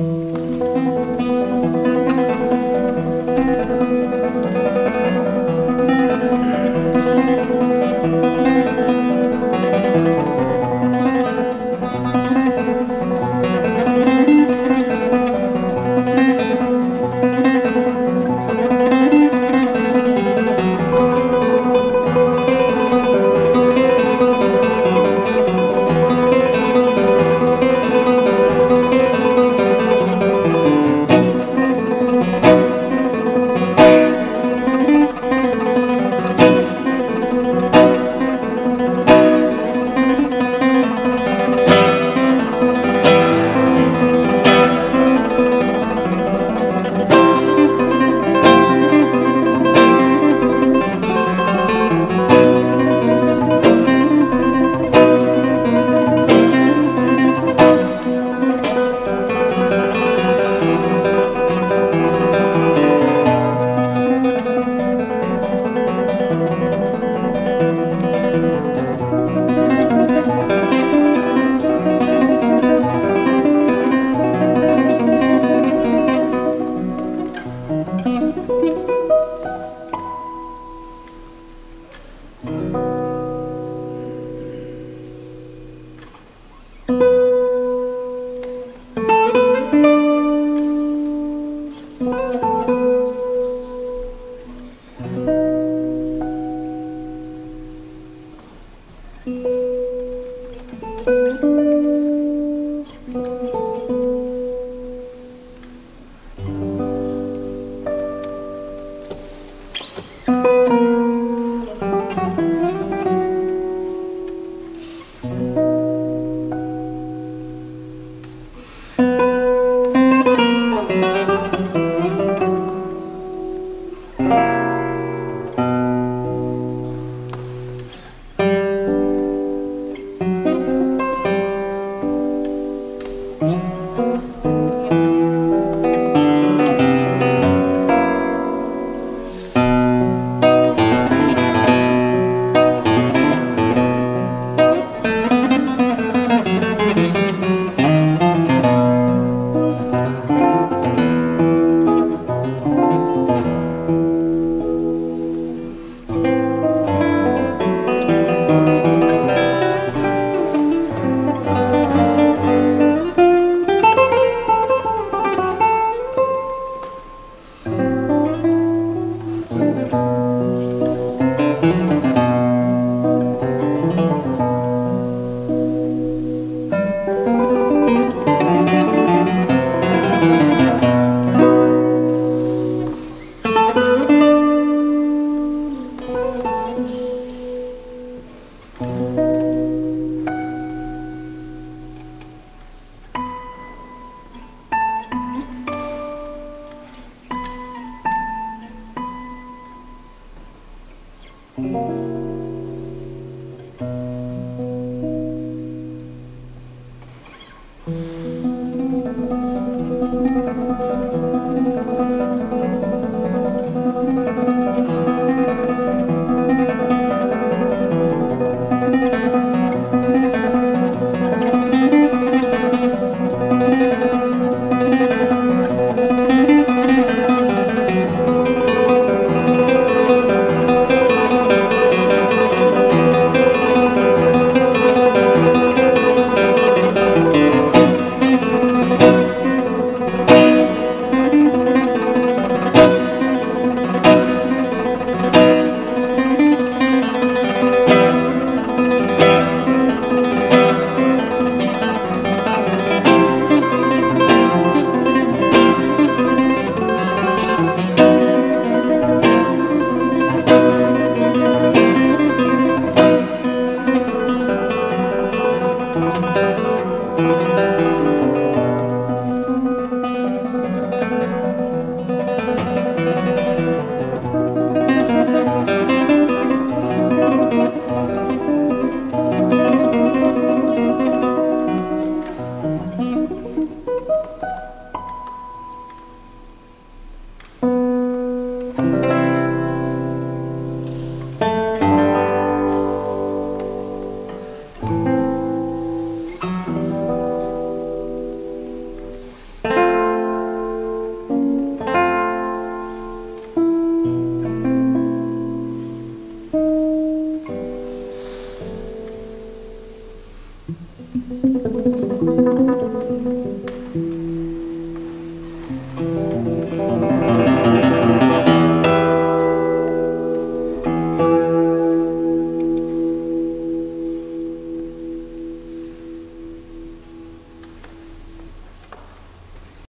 うん день. Mm-hmm.